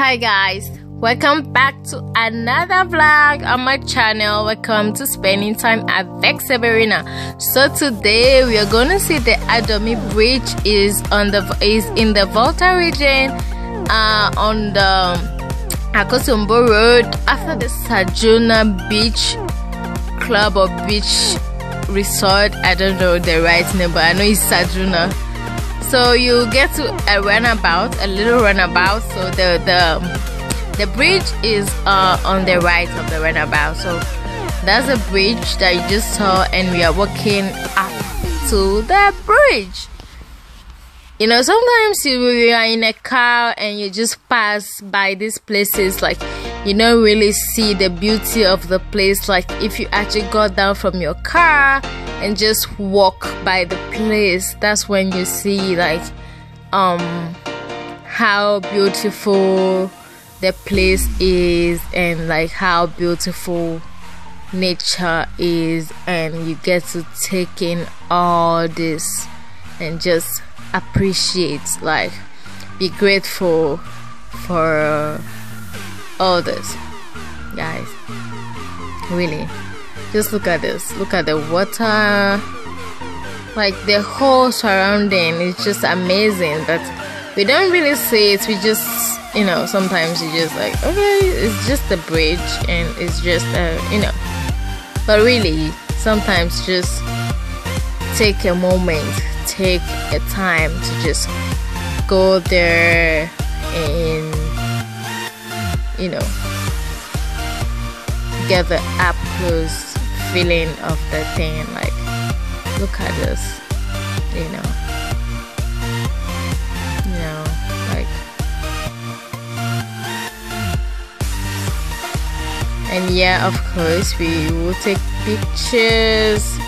hi guys. Welcome back to another vlog on my channel. Welcome to spending time Avec Severina. So today we are gonna see the Adomi bridge is on the is in the Volta region uh, on the Akosombo road after the Sajuna beach club or beach resort. I don't know the right name but I know it's Sajuna so you get to a runabout a little runabout. So the the the bridge is uh, on the right of the runabout. So that's a bridge that you just saw and we are walking up to the bridge. You know sometimes you, you are in a car and you just pass by these places like you don't really see the beauty of the place. Like if you actually got down from your car and just walk by the place that's when you see like um how beautiful the place is and like how beautiful nature is and you get to take in all this and just appreciate like be grateful for all this guys. Really just look at this. Look at the water. Like the whole surrounding is just amazing but we don't really see it. We just you know sometimes you just like okay it's just a bridge and it's just uh, you know. But really sometimes just take a moment take a time to just go there and you know get the up close feeling of the thing like look at this you know. You know like and yeah of course we will take pictures.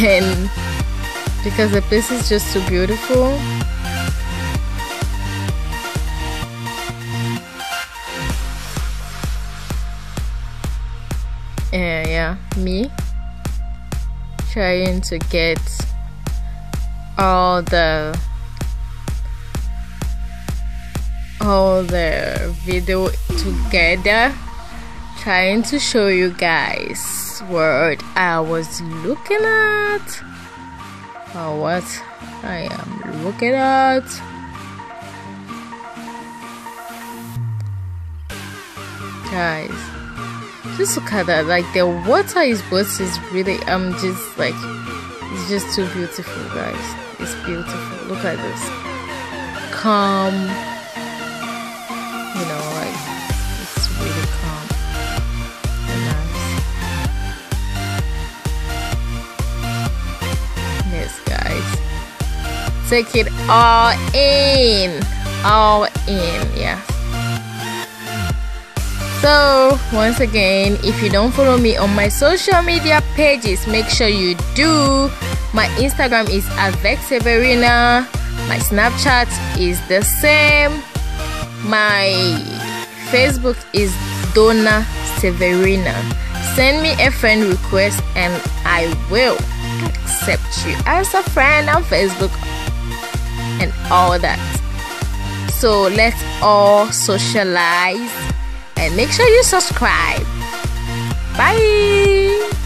And because the place is just so beautiful me trying to get all the all the video together trying to show you guys what I was looking at or what I am looking at. Guys just look at that like the water is both is really i'm just like it's just too beautiful guys. It's beautiful. Look at this. Calm. You know like it's really calm. And nice. Yes guys. Take it all in. All in yeah so, once again, if you don't follow me on my social media pages, make sure you do. My Instagram is Avec Severina. My Snapchat is the same. My Facebook is Dona Severina. Send me a friend request and I will accept you as a friend on Facebook and all that. So let's all socialize and make sure you subscribe. Bye.